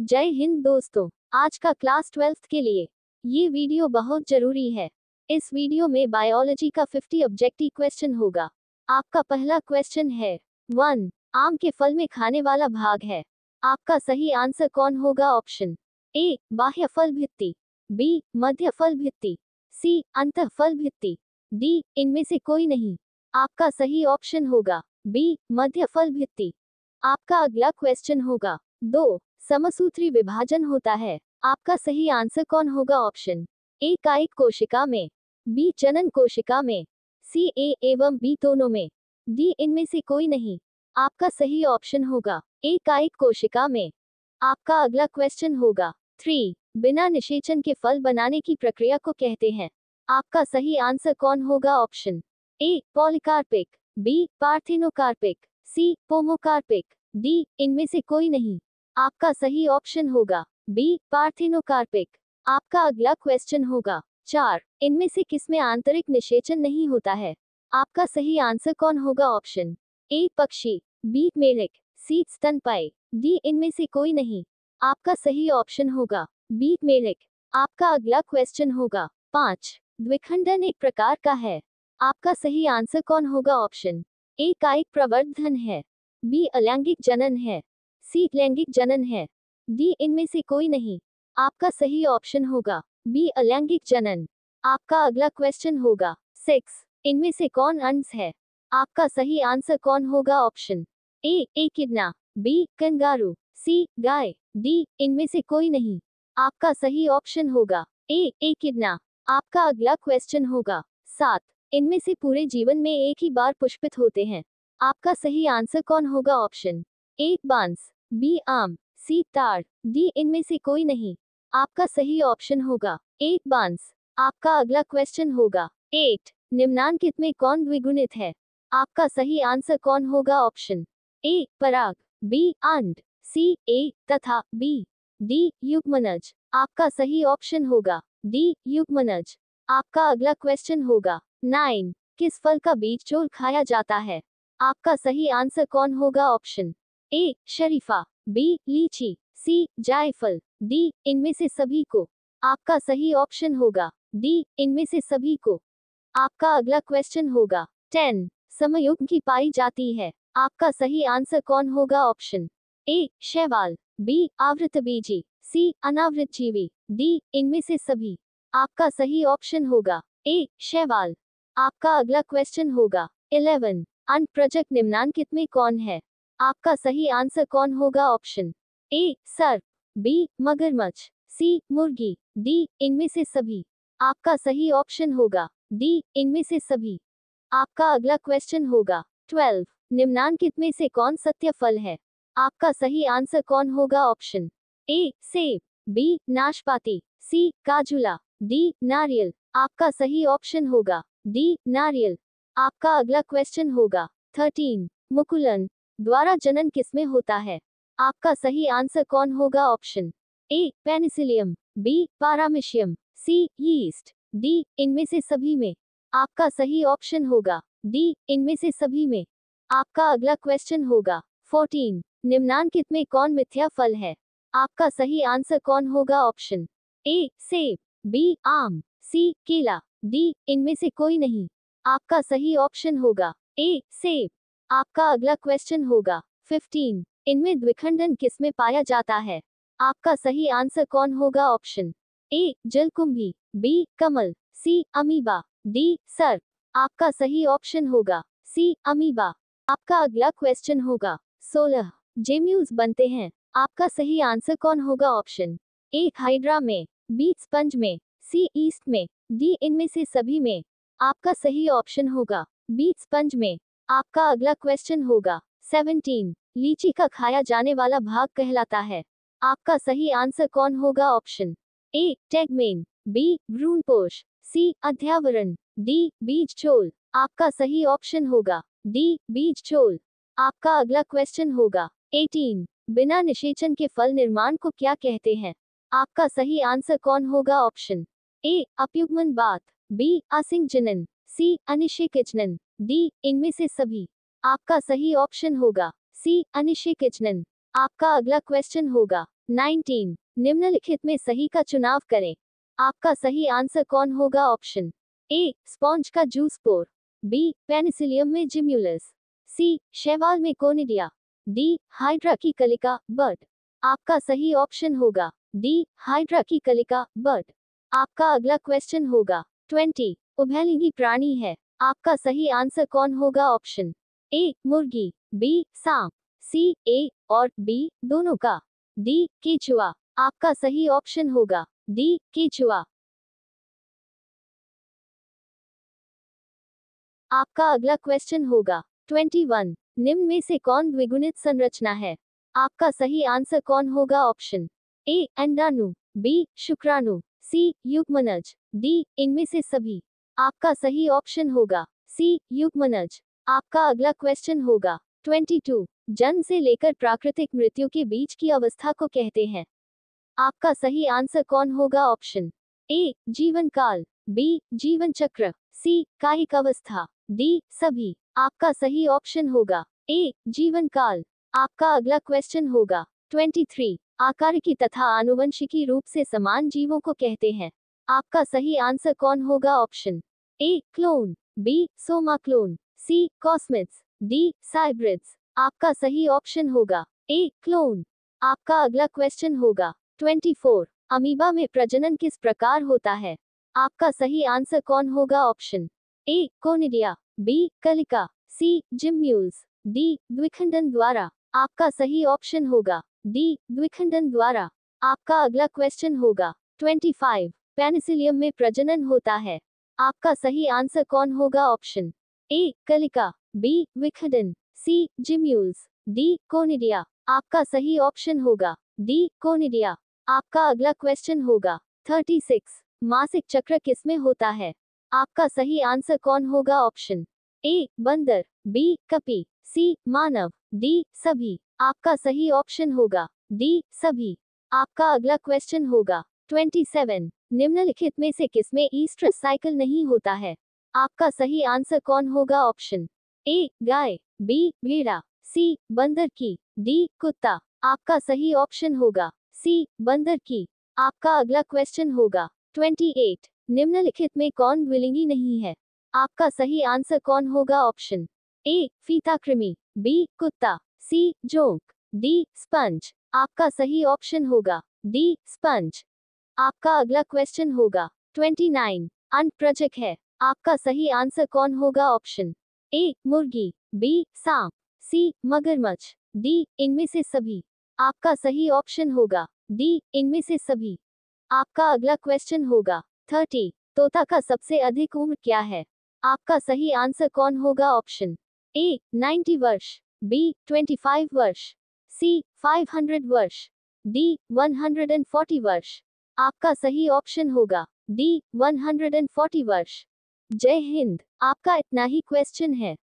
जय हिंद दोस्तों, आज का क्लास ट्वेल्थ के लिए। ये वीडियो बहुत ज़रूरी है। इस वीडियो में बायोलॉजी का 50 ऑब्जेक्टिव क्वेश्चन होगा। आपका पहला क्वेश्चन है, वन, आम के फल में खाने वाला भाग है। आपका सही आंसर कौन होगा? ऑप्शन, ए, बाह्य फल भित्ति, बी, मध्य फल भित्ति, सी अंत फल भित्ति, डी, इनमें से कोई नहीं। आपका सही ऑप्शन होगा, बी, मध्य फल भित्ति। आपका अगला क्वेश्चन होगा, दो समसूत्री विभाजन होता है। आपका सही आंसर कौन होगा? ऑप्शन ए, कायिक कोशिका में, बी चनन कोशिका में, सी, ए एवं बी दोनों में। डी, इनमें से कोई नहीं। आपका सही ऑप्शन होगा ए, कायिक कोशिका में। आपका अगला क्वेश्चन होगा थ्री, बिना निषेचन के फल बनाने की प्रक्रिया को कहते हैं। आपका सही आंसर कौन होगा? Option A, polycarpic, B, parthenocarpic, C, pomocarpic, D, इनमें से कोई नहीं। आपका सही ऑप्शन होगा। B parthenocarpic. आपका अगला क्वेश्चन होगा। चार, इनमें से किसमें आंतरिक निषेचन नहीं होता है? आपका सही आंसर कौन होगा ऑप्शन ए पक्षी। बी मेढक। सी स्तनपाई डी इनमें से कोई नहीं। आपका सही ऑप्शन होगा। बी मेढक। आपका अगला क्वेश्चन होगा। पाँच, द्विखंडन एक प्रकार का है। आपका सही आंसर कौन होगा ऑप्शन ए कायिक प्रवर्धन है। बी अलैंगिक जनन है। सी लैंगिक जनन है। डी इनमें से कोई नहीं। आपका सही ऑप्शन होगा। बी, अलैंगिक जनन। आपका अगला क्वेश्चन होगा। सिक्स इनमें से कौन अंश है? आपका सही आंसर कौन होगा option A A किडना B kangaroo. C गाय। डी इनमें से कोई नहीं। आपका सही ऑप्शन होगा। ए ए किडना आपका अगला क्वेश्चन होगा। सात, इनमें से पूरे जीवन में एक ही बार पुष्पित होते हैं। आपका सही आंसर कौन होगा ऑप्शन ए बाँस। बी आम, सी ताड़ डी इनमें से कोई नहीं। आपका सही ऑप्शन होगा। एक बाँस। आपका अगला क्वेश्चन होगा। एट निम्नांकित में कौन द्विगुणित है? आपका सही आंसर कौन होगा ऑप्शन? ए, पराग। बी अंड सी, ए, तथा बी। डी, युग्मनज। आपका सही ऑप्शन होगा। डी, युग्मनज। आपका अगला क्वेश्चन होगा। नाइन, किस फल का बीज चोल खाया जाता है? आपका सही आंसर कौन होगा ऑप्शन? ए, शरीफा, बी, लीची, सी, जायफल, डी, इनमें से सभी को। आपका सही ऑप्शन होगा। डी, इनमें से सभी को। आपका अगला क्वेश्चन होगा। टेन, समयुग की पाई जाती है। आपका सही आंसर कौन होगा? ऑप्शन ए, शैवाल, बी, आवृत बीजी, सी, अनावृत जीवी, डी, इनमें से सभी। आपका सही ऑप्शन होगा। ए, शैवाल। आपका अगला क्वेश्चन होगा। इलेवन, अनप्रजक निम्नांकित में कौन है? आपका सही आंसर कौन होगा? ऑप्शन ए, सर, बी, मगरमच्छ, सी, मुर्गी, डी, इनमें से सभी। आपका सही ऑप्शन होगा, डी, इनमें से सभी। आपका अगला क्वेश्चन होगा ट्वेल्व निम्नांकित में से कौन सत्य फल है? आपका सही आंसर कौन होगा? ऑप्शन ए, सेब, बी, नाशपाती, सी, काजुला, डी, नारियल। आपका सही ऑप्शन होगा, डी, नारियल। आपका अगला क्वेश्चन होगा थर्टीन मुकुलन द्वारा जनन किसमें होता है? आपका सही आंसर कौन होगा? Option A, penicillium, B, paramecium, C, yeast, D, इनमें से सभी में। आपका सही ऑप्शन होगा, डी, इनमें से सभी में। आपका अगला क्वेश्चन होगा फोर्टीन निम्नांकित में कौन मिथ्या फल है? आपका सही आंसर कौन होगा? ऑप्शन ए, सेब, बी, आम, सी, केला, डी, इनमें से कोई नहीं। आपका सही ऑप्शन होगा, ए, सेब। आपका अगला क्वेश्चन होगा फिफ्टीन इनमें द्विखंडन किसमें पाया जाता है? आपका सही आंसर कौन होगा? ऑप्शन ए जलकुंभी बी कमल सी अमीबा डी सर आपका सही ऑप्शन होगा सी अमीबा आपका अगला क्वेश्चन होगा, सोलह जेम्यूज बनते हैं। आपका सही आंसर कौन होगा? ऑप्शन ए हाइड्रा में बी स्पंज में सी ईस्ट में डी इनमें से सभी में। आपका सही ऑप्शन होगा बी स्पंज में। आपका अगला क्वेश्चन होगा। सेवनटीन लीची का खाया जाने वाला भाग कहलाता है। आपका सही आंसर कौन होगा? ऑप्शन ए टेगमेन बी भ्रूणपोष सी अध्यावरण। डी बीज चोल। आपका सही ऑप्शन होगा। डी बीज चोल। आपका अगला क्वेश्चन होगा। 18 बिना निषेचन के फल निर्माण को क्या कहते हैं? आपका सही आंसर कौन होगा? ऑप्शन ए अपयुग्मन बात। बी असिंगजनन। सी अनिशिकिचनन डी इनमें से सभी। आपका सही ऑप्शन होगा। सी अनिशिकिचनन आपका अगला क्वेश्चन होगा। 19 निम्नलिखित में सही का चुनाव करें। आपका सही आंसर कौन होगा? ऑप्शन ए स्पॉन्ज का जूस पोर बी पेनिसिलियम में जिम्यूलस सी शैवाल में कोनिडिया डी हाइड्रा की कलिका बर्ड आपका सही ऑप्शन होगा। डी हाइड्रा की कलिका बर्ड आपका अगला क्वेश्चन होगा। ट्वेंटी, उभयलिंगी प्राणी है। आपका सही आंसर कौन होगा? ऑप्शन ए, मुर्गी, बी, सांप, सी, ए और बी दोनों का। डी, केचुआ। आपका सही ऑप्शन होगा। डी, केचुआ। आपका अगला क्वेश्चन होगा। Twenty one. निम्न में से कौन द्विगुणित संरचना है? आपका सही आंसर कौन होगा? ऑप्शन ए, अंडाणु, बी, शुक्राणु, सी, युग्मनज, डी, इनमें से सभी। आपका सही ऑप्शन होगा। सी युग्मनज। आपका अगला क्वेश्चन होगा। 22 जन्म से लेकर प्राकृतिक मृत्यु के बीच की अवस्था को कहते हैं। आपका सही आंसर कौन होगा? ऑप्शन ए जीवन काल बी जीवन चक्र सी कायिक अवस्था। डी सभी। आपका सही ऑप्शन होगा। ए जीवन काल आपका अगला क्वेश्चन होगा। 23 आकार की तथा आनुवंशिकी रूप से समान जीवों को कहते हैं। आपका सही आंसर कौन होगा? Option A, clone, B soma clone C, cosmids, D, cybrids. आपका सही ऑप्शन होगा ए, क्लोन। आपका अगला क्वेश्चन होगा 24 अमीबा में प्रजनन किस प्रकार होता है? आपका सही आंसर कौन होगा? ऑप्शन ए, कोनिडिया, बी, कलिका, सी जिम्यूल्स डी, द्विखंडन द्वारा। आपका सही ऑप्शन होगा डी, द्विखंडन द्वारा। आपका अगला क्वेश्चन होगा 25 पेनिसिलियम में प्रजनन होता है। आपका सही आंसर कौन होगा? ऑप्शन ए, कलिका, बी, विखडन, सी, जिम्यूल्स, डी, कोनिडिया। आपका सही ऑप्शन होगा, डी, कोनिडिया। आपका अगला क्वेश्चन होगा 36 मासिक चक्र किसमें होता है? आपका सही आंसर कौन होगा? ऑप्शन ए, बंदर, बी, कपी, सी, मानव, डी, सभी। आपका सही ऑप्शन होगा, डी, सभी। आपका अगला क्वेश्चन होगा 27 निम्नलिखित में से किसमें ईस्ट्रस साइकिल नहीं होता है? आपका सही आंसर कौन होगा? ऑप्शन ए, गाय, बी, भेड़ा, सी, बंदर की, डी, कुत्ता। आपका सही ऑप्शन होगा। सी, बंदर की। आपका अगला क्वेश्चन होगा। 28 निम्नलिखित में कौन द्विलिंगी नहीं है? आपका सही आंसर कौन होगा? ऑप्शन ए, फीताकृमि, बी, कुत्ता, सी, जोंक, डी, स्पंज। आपका सही ऑप्शन होगा। D, sponge. आपका अगला क्वेश्चन होगा। 29 अनप्रजक है। आपका सही आंसर कौन होगा? ऑप्शन ए मुर्गी। बी सांप। सी मगरमच्छ। डी इनमें से सभी। आपका सही ऑप्शन होगा। डी इनमें से सभी। आपका अगला क्वेश्चन होगा। 30 तोता का सबसे अधिक उम्र क्या है? आपका सही आंसर कौन होगा? ऑप्शन ए 90 वर्ष। बी 25 वर्ष। सी 500 वर्ष। डी 140 वर्ष। आपका सही ऑप्शन होगा। डी 140 वर्ष। जय हिंद। आपका इतना ही क्वेश्चन है।